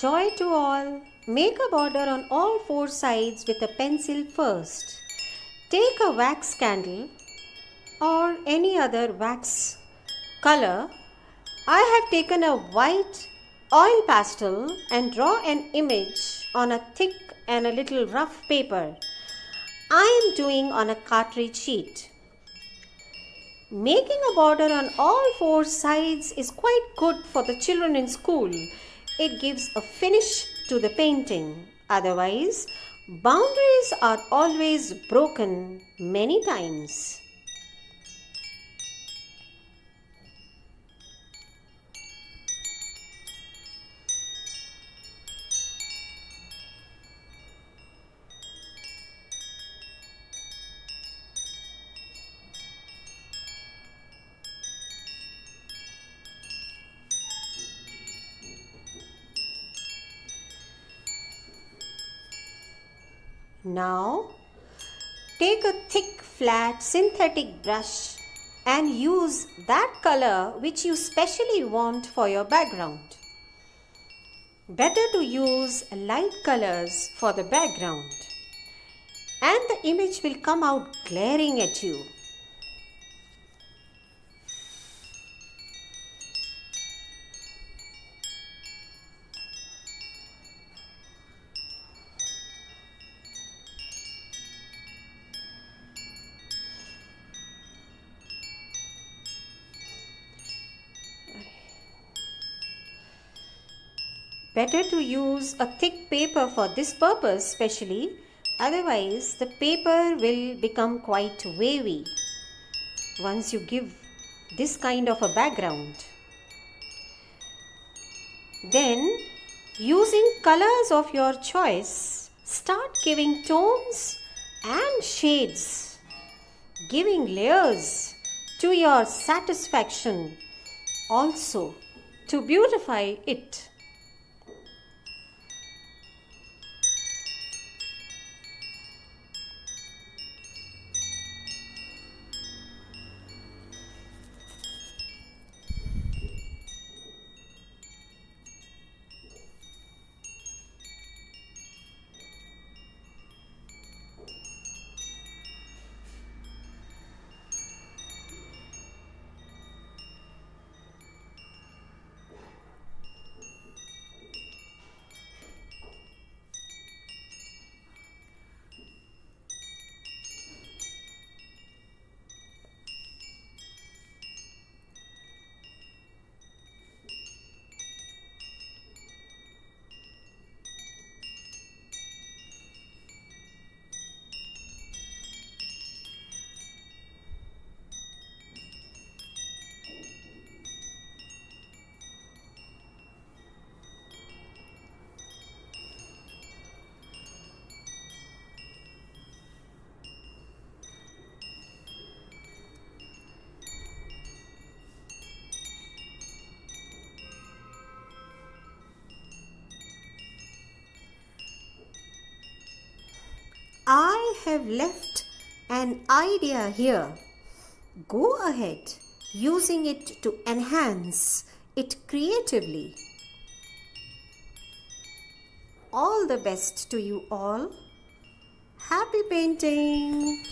Joy to all. Make a border on all four sides with a pencil first. Take a wax candle or any other wax color. I have taken a white oil pastel and draw an image on a thick and a little rough paper. I am doing on a cartridge sheet. Making a border on all four sides is quite good for the children in school. It gives a finish to the painting. Otherwise, boundaries are always broken many times. Now, take a thick flat synthetic brush and use that color which you specially want for your background. Better to use light colors for the background and the image will come out glaring at you. Better to use a thick paper for this purpose specially otherwise the paper will become quite wavy once you give this kind of a background. Then using colors of your choice start giving tones and shades giving layers to your satisfaction also to beautify it. Have left an idea here. Go ahead using it to enhance it creatively. All the best to you all. Happy painting!